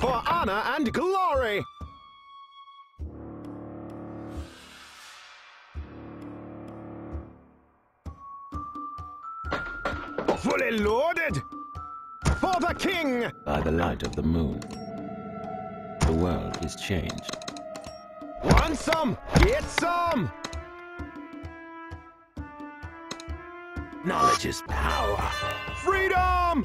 For honor and glory! Fully loaded! For the king! By the light of the moon, the world is changed. Want some? Get some! Knowledge is power. Freedom!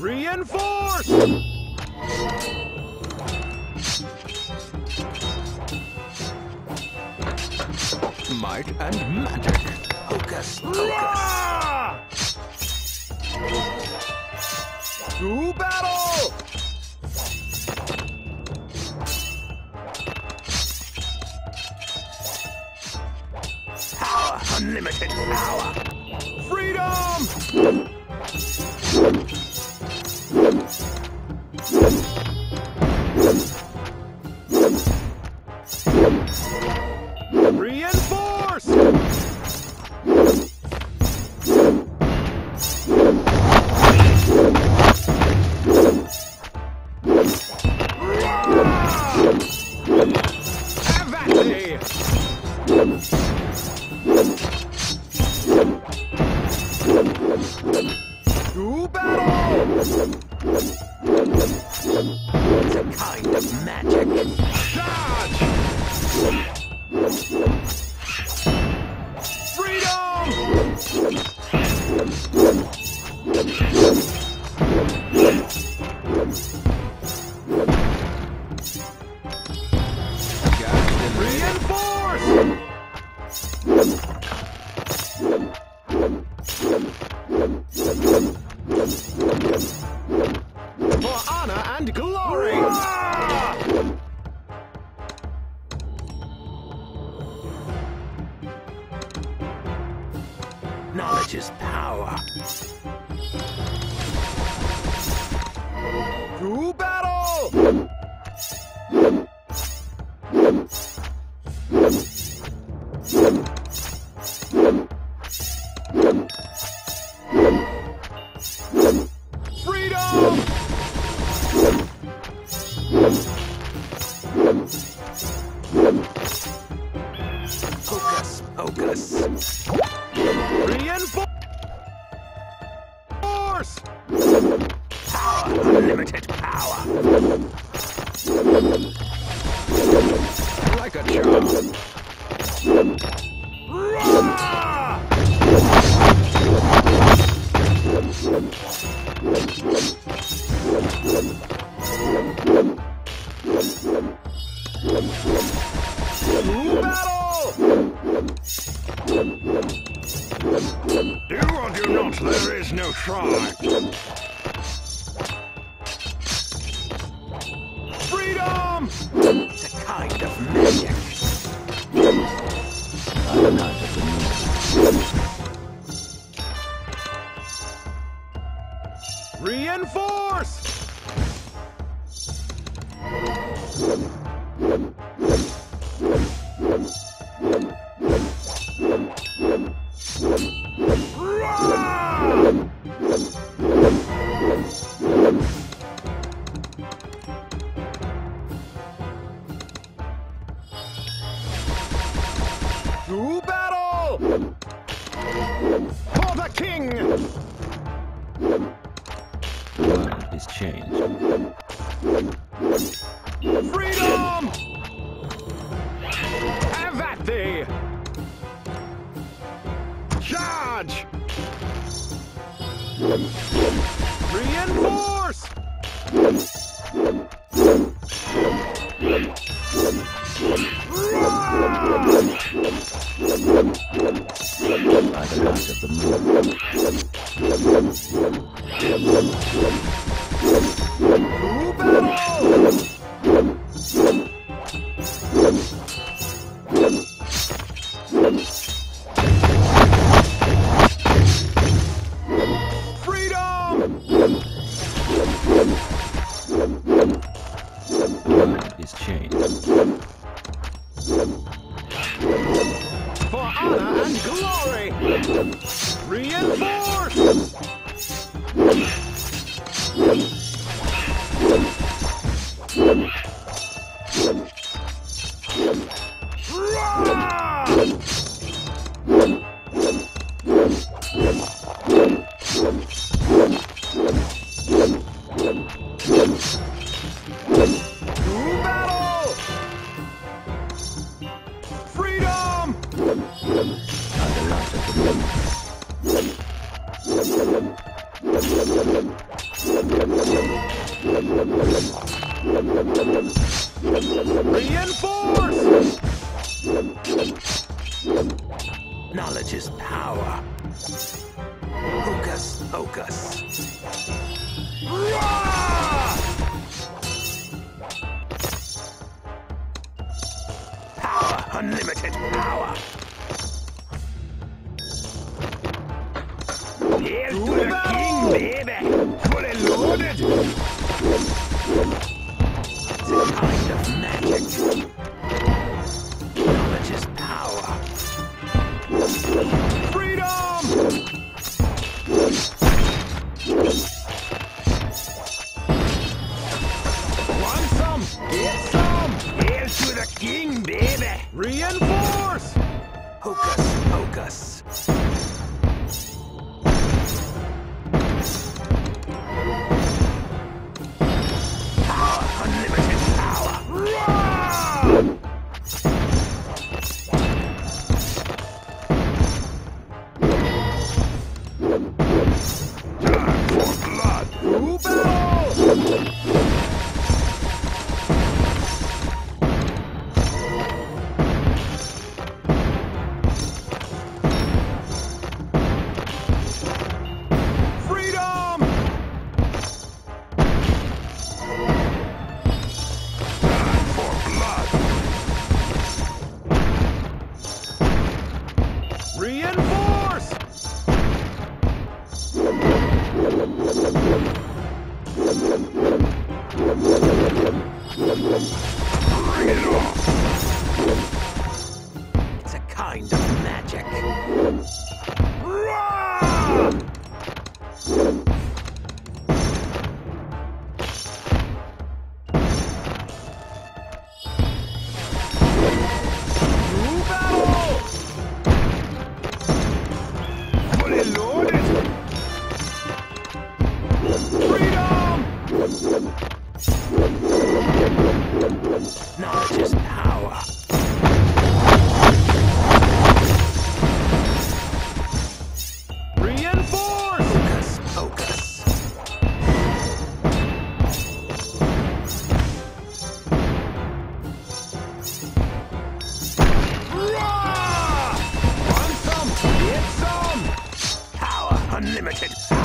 Reinforce! Might and magic. Hocus pocus. To battle! Unlimited power. Freedom! For honor and glory! Knowledge is power. Do or do not, there is no try. Freedom! It's a kind of magic. Of Reinforce! Rah! Charge! Reinforce! By the light of the moon! unlimited power. Here's to the king, baby. Fully loaded. unlimited.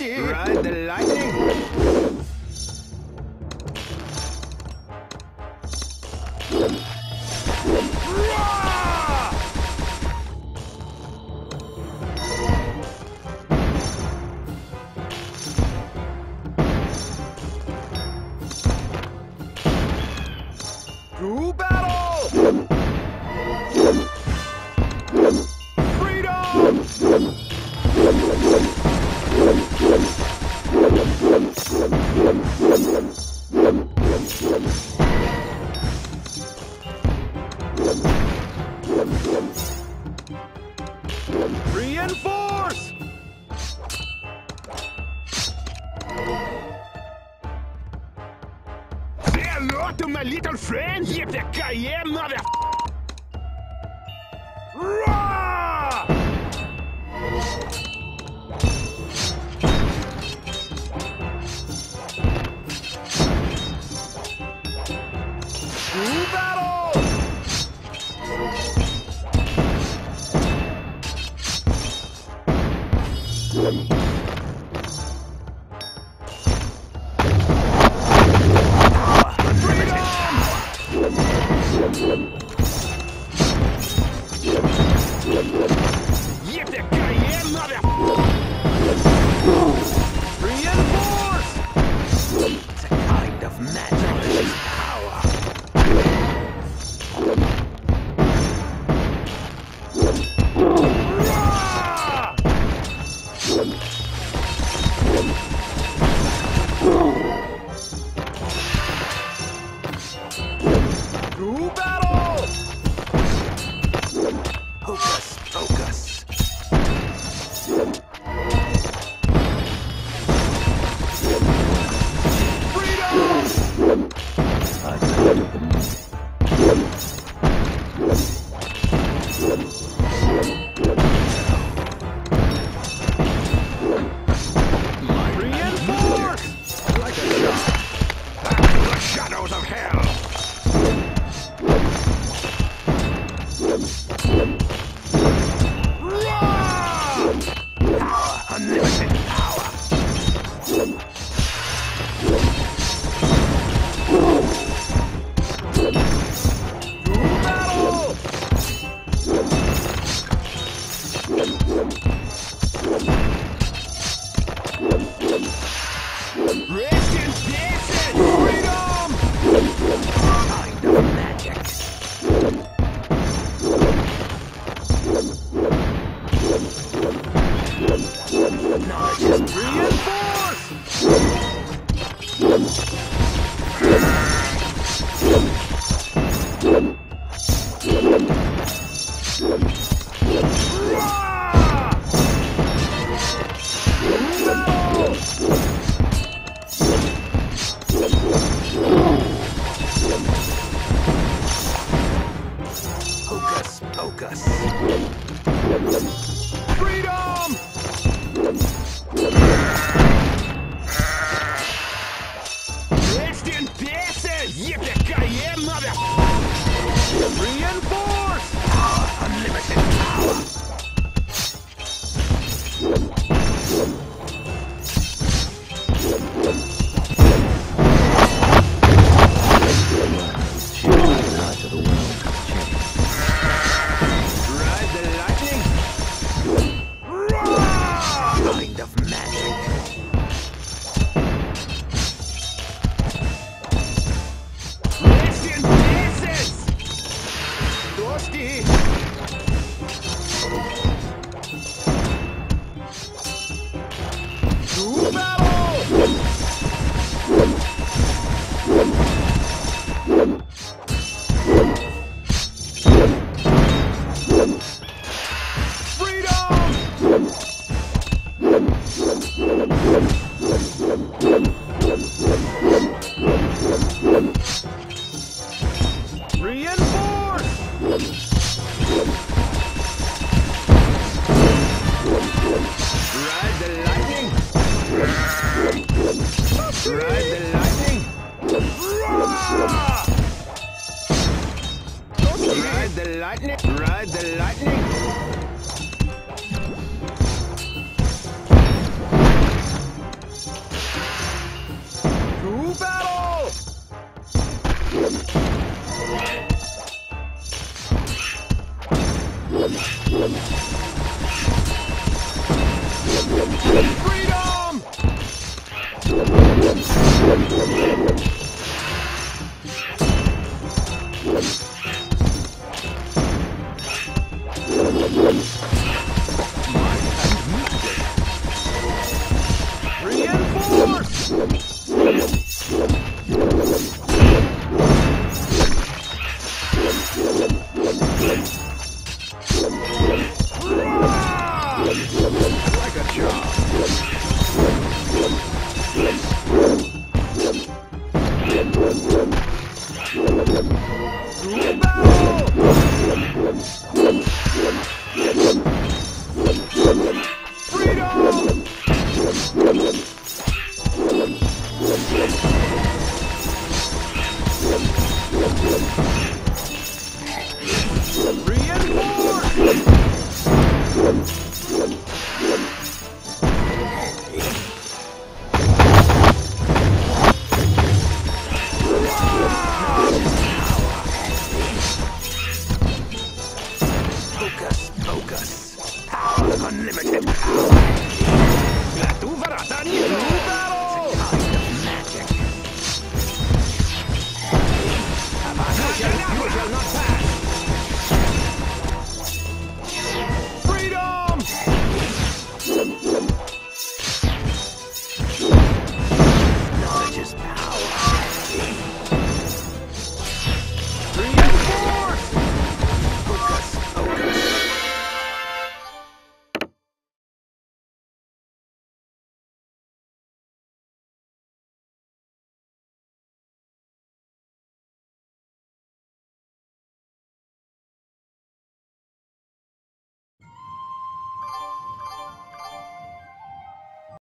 Ride the lightning!